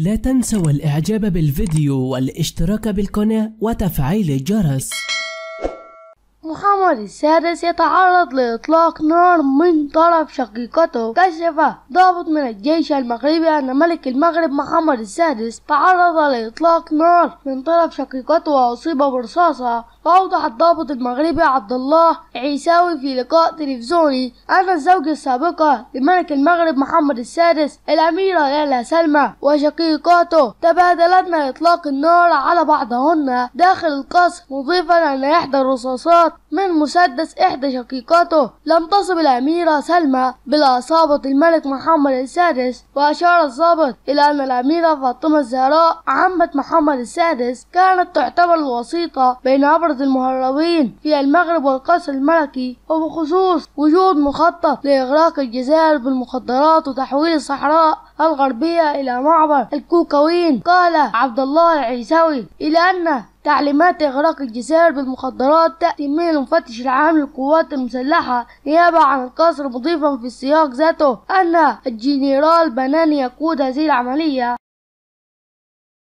لا تنسوا الإعجاب بالفيديو والاشتراك بالقناة وتفعيل الجرس. محمد السادس يتعرض لإطلاق نار من طرف شقيقته. كشف ضابط من الجيش المغربي أن ملك المغرب محمد السادس تعرض لإطلاق نار من طرف شقيقته وأصيب برصاصة. وأوضح الضابط المغربي عبد الله عيساوي في لقاء تلفزيوني أن الزوجة السابقة لملك المغرب محمد السادس الأميرة ليلى سلمى وشقيقاته تبادلن إطلاق النار على بعضهن داخل القصر مضيفا أن إحدى الرصاصات من مسدس إحدى شقيقاته لم تصب الأميرة سلمى بالإصابة الملك محمد السادس وأشار الضابط إلى أن الأميرة فاطمة الزهراء عمة محمد السادس كانت تعتبر الوسيطة بين أبرز المهربين في المغرب والقصر الملكي وبخصوص وجود مخطط لإغراق الجزائر بالمخدرات وتحويل الصحراء الغربية إلى معبر الكوكوين قال عبد الله العيساوي إلى أن تعليمات إغراق الجزائر بالمخدرات تأتي من المفتش العام للقوات المسلحة نيابة عن القصر مضيفا في السياق ذاته أن الجنرال بناني يقود هذه العملية.